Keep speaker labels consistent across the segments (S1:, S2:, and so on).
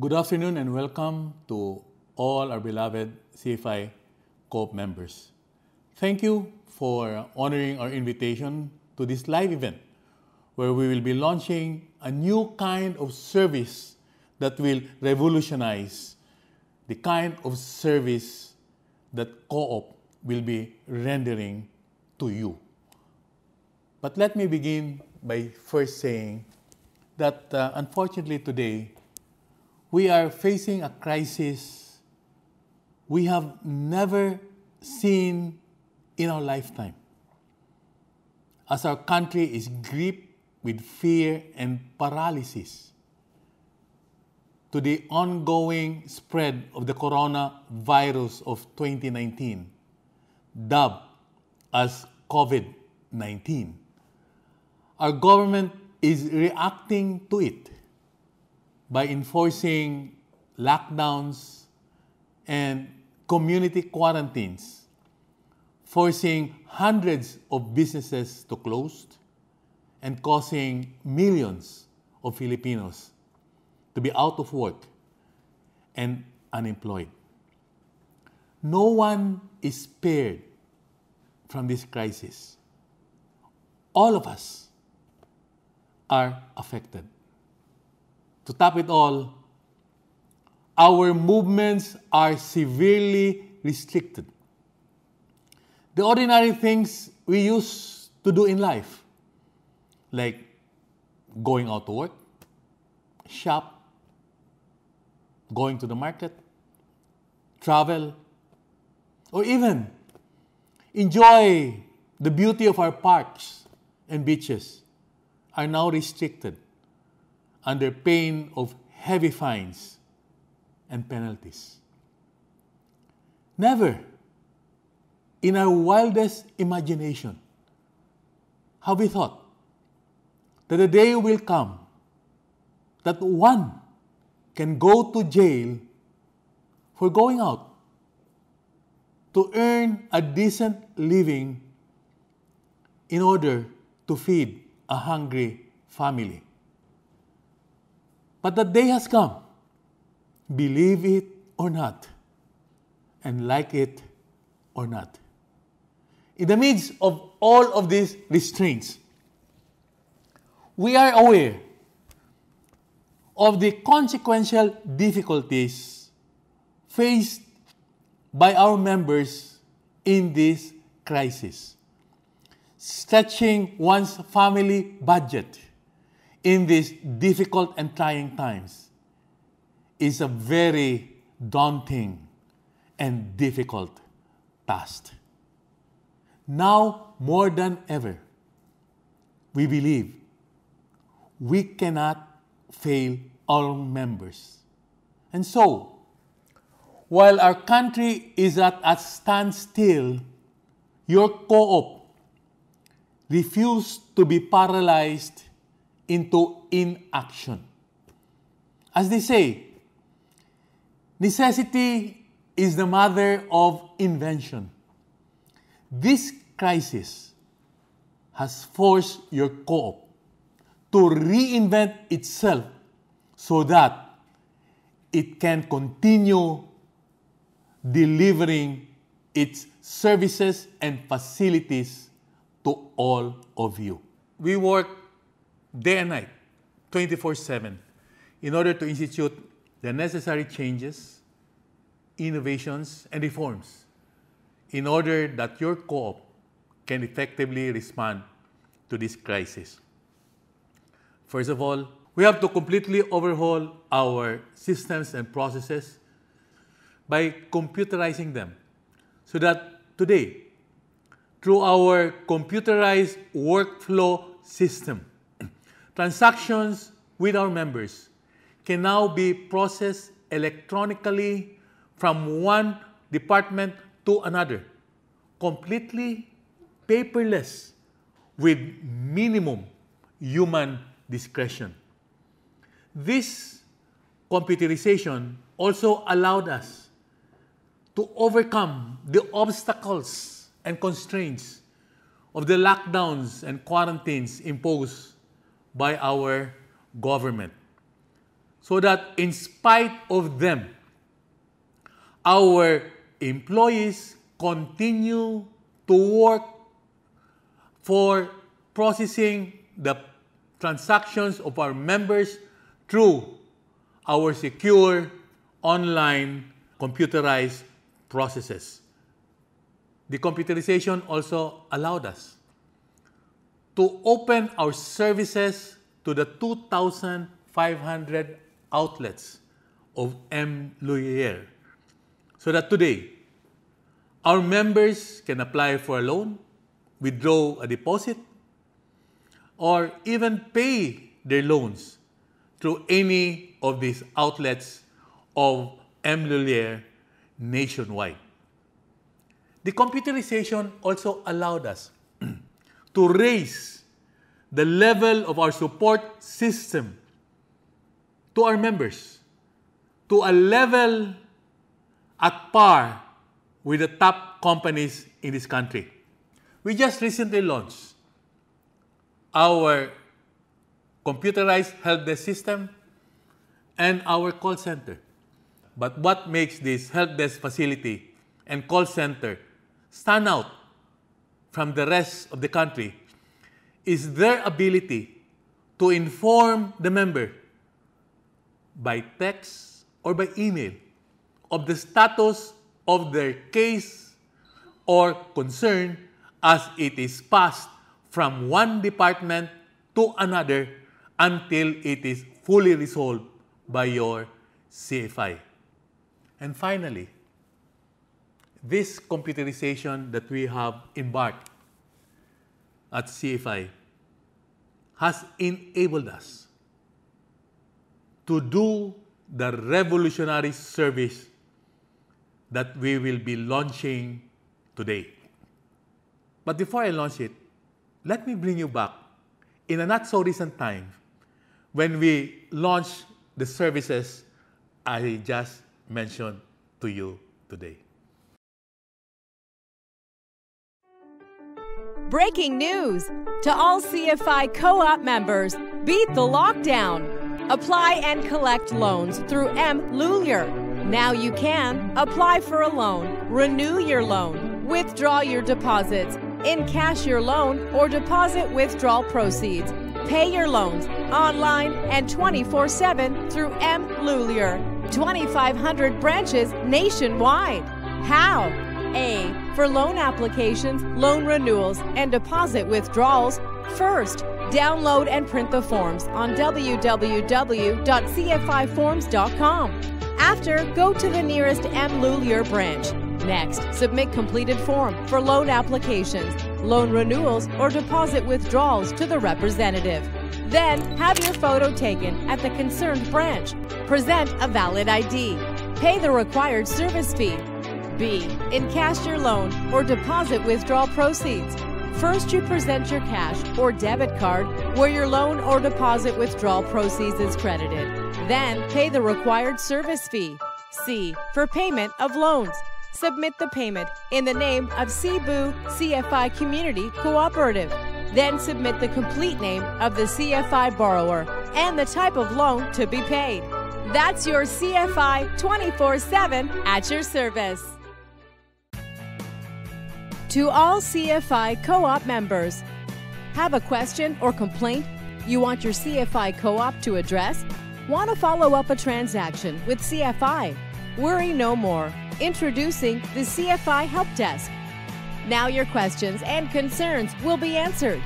S1: Good afternoon and welcome to all our beloved CFI Co-op members. Thank you for honoring our invitation to this live event where we will be launching a new kind of service that will revolutionize the kind of service that Co-op will be rendering to you. But let me begin by first saying that uh, unfortunately today we are facing a crisis we have never seen in our lifetime. As our country is gripped with fear and paralysis to the ongoing spread of the coronavirus of 2019, dubbed as COVID 19. Our government is reacting to it by enforcing lockdowns and community quarantines, forcing hundreds of businesses to close and causing millions of Filipinos to be out of work and unemployed. No one is spared from this crisis. All of us are affected. To top it all, our movements are severely restricted. The ordinary things we used to do in life, like going out to work, shop, going to the market, travel, or even enjoy the beauty of our parks and beaches, are now restricted under pain of heavy fines and penalties. Never, in our wildest imagination, have we thought that the day will come that one can go to jail for going out to earn a decent living in order to feed a hungry family. But the day has come, believe it or not, and like it or not. In the midst of all of these restraints, we are aware of the consequential difficulties faced by our members in this crisis. Stretching one's family budget in these difficult and trying times is a very daunting and difficult task. Now, more than ever, we believe we cannot fail our members. And so, while our country is at a standstill, your co-op refused to be paralyzed into inaction. As they say, necessity is the mother of invention. This crisis has forced your co-op to reinvent itself so that it can continue delivering its services and facilities to all of you. We work day and night, 24 7, in order to institute the necessary changes, innovations, and reforms in order that your co op can effectively respond to this crisis. First of all, we have to completely overhaul our systems and processes by computerizing them so that today, through our computerized workflow system, Transactions with our members can now be processed electronically from one department to another, completely paperless with minimum human discretion. This computerization also allowed us to overcome the obstacles and constraints of the lockdowns and quarantines imposed by our government so that in spite of them, our employees continue to work for processing the transactions of our members through our secure online computerized processes. The computerization also allowed us to open our services to the 2,500 outlets of M. Lhuillier so that today our members can apply for a loan, withdraw a deposit, or even pay their loans through any of these outlets of M. Lhuillier nationwide. The computerization also allowed us to raise the level of our support system to our members to a level at par with the top companies in this country. We just recently launched our computerized help desk system and our call center. But what makes this help desk facility and call center stand out from the rest of the country is their ability to inform the member by text or by email of the status of their case or concern as it is passed from one department to another until it is fully resolved by your CFI. And finally, this computerization that we have embarked at CFI has enabled us to do the revolutionary service that we will be launching today. But before I launch it, let me bring you back in a not so recent time when we launched the services I just mentioned to you today.
S2: Breaking news to all CFI co op members beat the lockdown. Apply and collect loans through M. Lhuillier. Now you can apply for a loan, renew your loan, withdraw your deposits, encash your loan, or deposit withdrawal proceeds. Pay your loans online and 24 7 through M. Lhuillier. 2,500 branches nationwide. How? A. For loan applications, loan renewals, and deposit withdrawals, first, download and print the forms on www.cfiforms.com. After, go to the nearest M. Lhuillier branch. Next, submit completed form for loan applications, loan renewals, or deposit withdrawals to the representative. Then, have your photo taken at the concerned branch. Present a valid ID. Pay the required service fee. B. In cash your loan or deposit withdrawal proceeds. First, you present your cash or debit card where your loan or deposit withdrawal proceeds is credited. Then, pay the required service fee. C. For payment of loans. Submit the payment in the name of Cebu CFI Community Cooperative. Then submit the complete name of the CFI borrower and the type of loan to be paid. That's your CFI 24 7 at your service. To all CFI co op members, have a question or complaint you want your CFI co op to address? Want to follow up a transaction with CFI? Worry no more. Introducing the CFI Help Desk. Now your questions and concerns will be answered,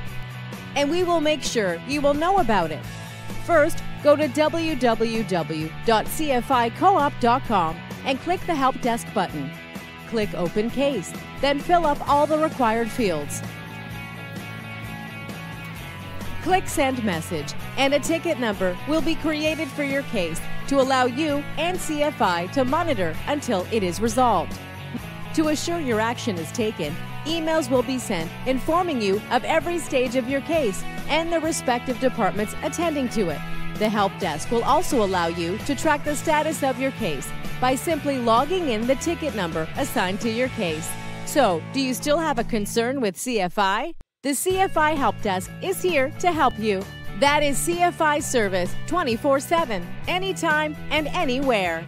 S2: and we will make sure you will know about it. First, go to www.cficoop.com and click the Help Desk button. Click Open Case, then fill up all the required fields. Click Send Message, and a ticket number will be created for your case to allow you and CFI to monitor until it is resolved. To assure your action is taken, emails will be sent informing you of every stage of your case and the respective departments attending to it. The Help Desk will also allow you to track the status of your case by simply logging in the ticket number assigned to your case. So, do you still have a concern with CFI? The CFI Help Desk is here to help you. That is CFI service 24 7, anytime and anywhere.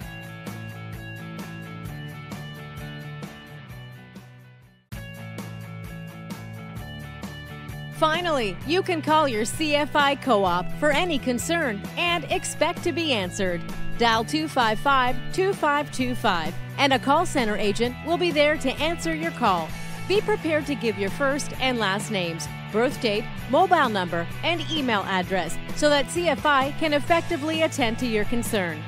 S2: Finally, you can call your CFI co op for any concern and expect to be answered. Dial 255 2525 and a call center agent will be there to answer your call. Be prepared to give your first and last names, birth date, mobile number, and email address so that CFI can effectively attend to your concern.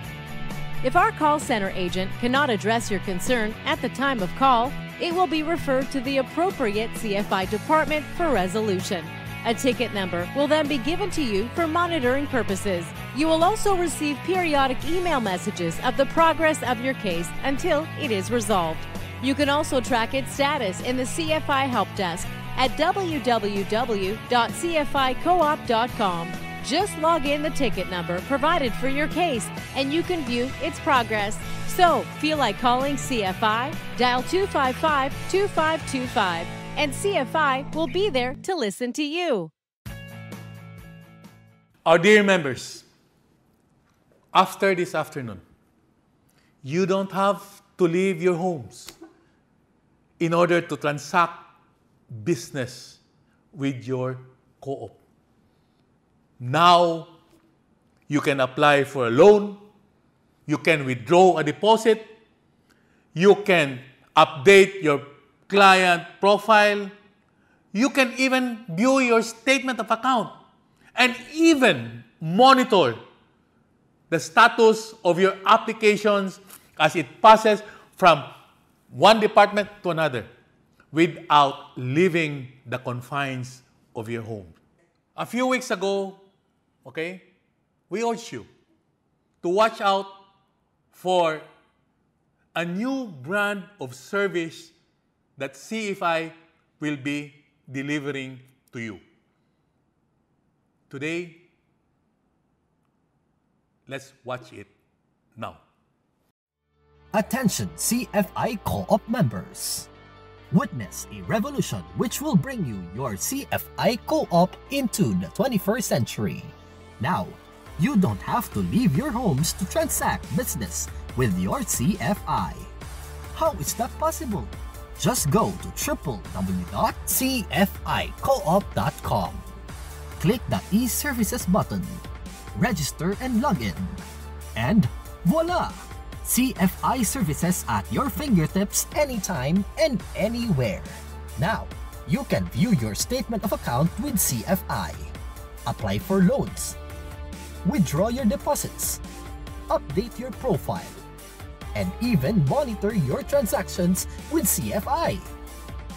S2: If our call center agent cannot address your concern at the time of call, it will be referred to the appropriate CFI department for resolution. A ticket number will then be given to you for monitoring purposes. You will also receive periodic email messages of the progress of your case until it is resolved. You can also track its status in the CFI Help Desk at www.cficoop.com. Just log in the ticket number provided for your case and you can view its progress. So, feel like calling CFI? Dial 255 2525 and CFI will be there to listen to you.
S1: Our dear members, after this afternoon, you don't have to leave your homes in order to transact business with your co op. Now, you can apply for a loan you can withdraw a deposit. You can update your client profile. You can even view your statement of account and even monitor the status of your applications as it passes from one department to another without leaving the confines of your home. A few weeks ago, okay, we urge you to watch out for a new brand of service that CFI will be delivering to you. Today, let's watch it now.
S3: Attention CFI Co-op members! Witness a revolution which will bring you your CFI Co-op into the 21st century. Now, you don't have to leave your homes to transact business with your CFI. How is that possible? Just go to www.cficoop.com. Click the e-services button, register and log in. And voila! CFI services at your fingertips anytime and anywhere. Now, you can view your statement of account with CFI, apply for loans, withdraw your deposits, update your profile, and even monitor your transactions with CFI.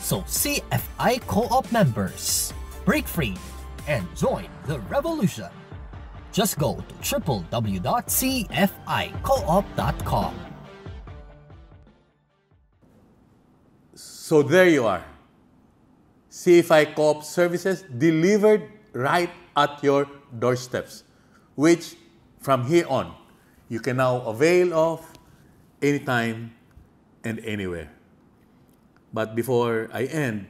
S3: So CFI Co-op members, break free and join the revolution. Just go to www.cficoop.com.
S1: So there you are. CFI Co-op services delivered right at your doorsteps which from here on you can now avail of anytime and anywhere. But before I end,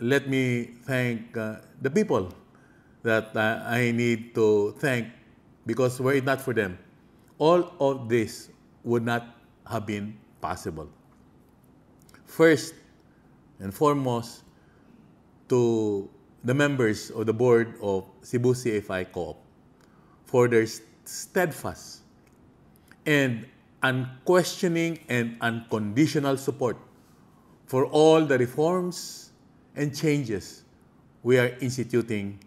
S1: let me thank uh, the people that uh, I need to thank because were it not for them, all of this would not have been possible. First and foremost, to the members of the board of Cebu CFI Co-op for their steadfast and unquestioning and unconditional support for all the reforms and changes we are instituting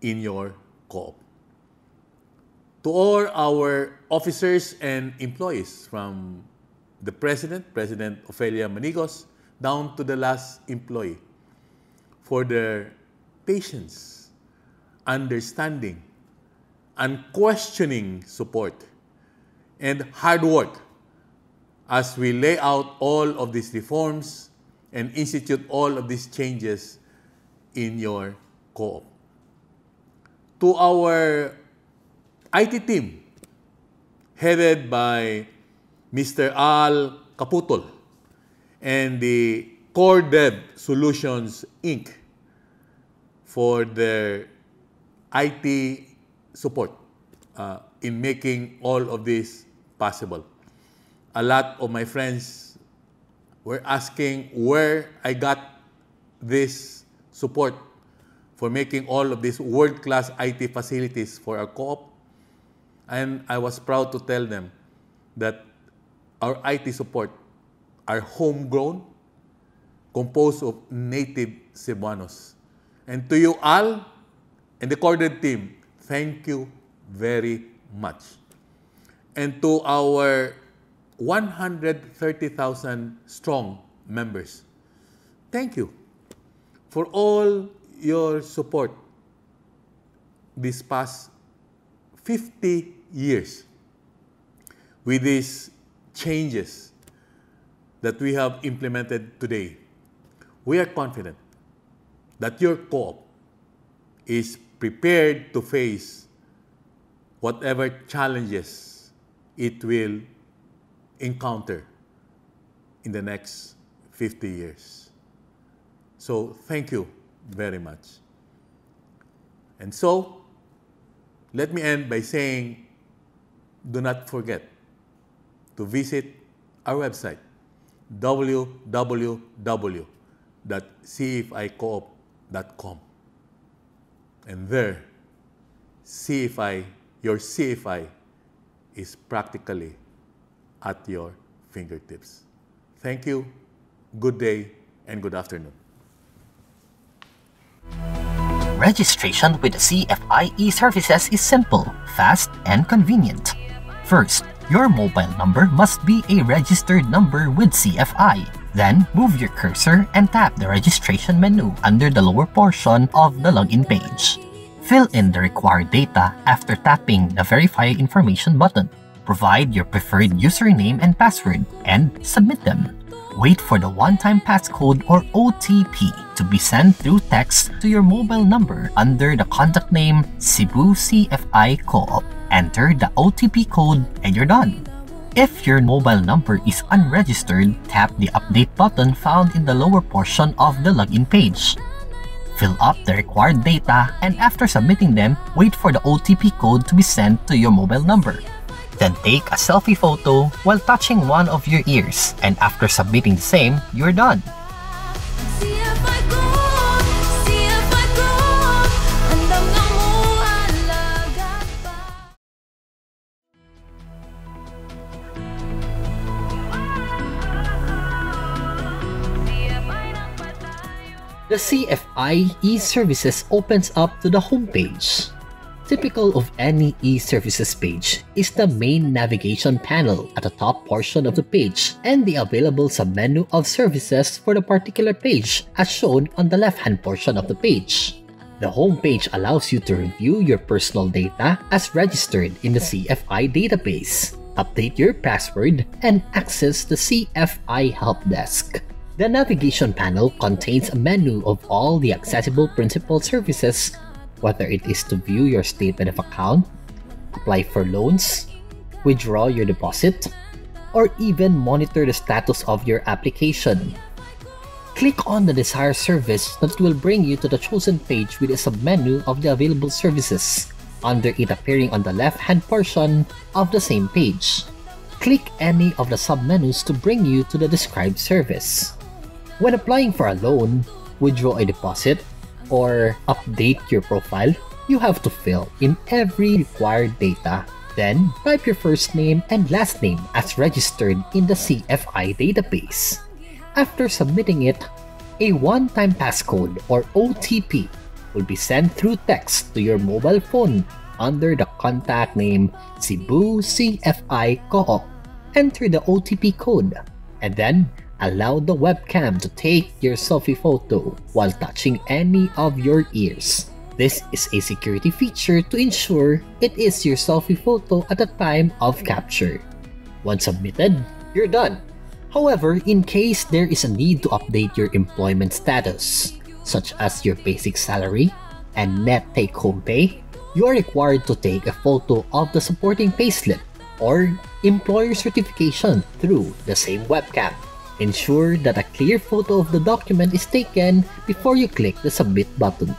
S1: in your co-op. To all our officers and employees from the President, President Ophelia Manigos, down to the last employee for their patience, understanding, unquestioning support and hard work as we lay out all of these reforms and institute all of these changes in your co-op. To our IT team, headed by Mr. Al Caputol and the Core Dev Solutions, Inc. for their IT support uh, in making all of this possible. A lot of my friends were asking where I got this support for making all of these world-class IT facilities for our co-op. And I was proud to tell them that our IT support are homegrown, composed of native Cebuanos. And to you all and the Core Dev team, thank you very much. And to our 130,000 strong members, thank you for all your support this past 50 years with these changes that we have implemented today. We are confident that your co-op is prepared to face whatever challenges it will encounter in the next 50 years. So thank you very much. And so, let me end by saying, do not forget to visit our website, www.cficoop.com. And there, CFI, your CFI, is practically at your fingertips. Thank you, good day, and good afternoon.
S3: Registration with CFI e-services is simple, fast, and convenient. First, your mobile number must be a registered number with CFI. Then, move your cursor and tap the registration menu under the lower portion of the login page. Fill in the required data after tapping the Verify Information button. Provide your preferred username and password and submit them. Wait for the one-time passcode or OTP to be sent through text to your mobile number under the contact name Cebu CFI Co-op. Enter the OTP code and you're done. If your mobile number is unregistered, tap the update button found in the lower portion of the login page. Fill up the required data and after submitting them, wait for the OTP code to be sent to your mobile number. Then take a selfie photo while touching one of your ears and after submitting the same, you're done. The CFI e-services opens up to the homepage. Typical of any e-services page is the main navigation panel at the top portion of the page and the available submenu of services for the particular page as shown on the left-hand portion of the page. The home page allows you to review your personal data as registered in the CFI database, update your password, and access the CFI help desk. The navigation panel contains a menu of all the accessible principal services whether it is to view your statement of account, apply for loans, withdraw your deposit, or even monitor the status of your application. Click on the desired service that will bring you to the chosen page with a submenu of the available services, under it appearing on the left-hand portion of the same page. Click any of the submenus to bring you to the described service. When applying for a loan, withdraw a deposit, or update your profile, you have to fill in every required data. Then, type your first name and last name as registered in the CFI database. After submitting it, a one-time passcode or OTP will be sent through text to your mobile phone under the contact name Cebu CFI Co-op. Enter the OTP code and then allow the webcam to take your selfie photo while touching any of your ears. This is a security feature to ensure it is your selfie photo at the time of capture. Once submitted, you're done. However, in case there is a need to update your employment status, such as your basic salary and net take-home pay, you are required to take a photo of the supporting payslip or employer certification through the same webcam. Ensure that a clear photo of the document is taken before you click the submit button.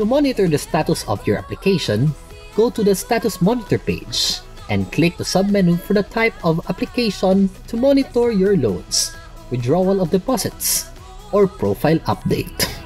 S3: To monitor the status of your application, go to the Status Monitor page and click the submenu for the type of application to monitor your loans, withdrawal of deposits, or profile update.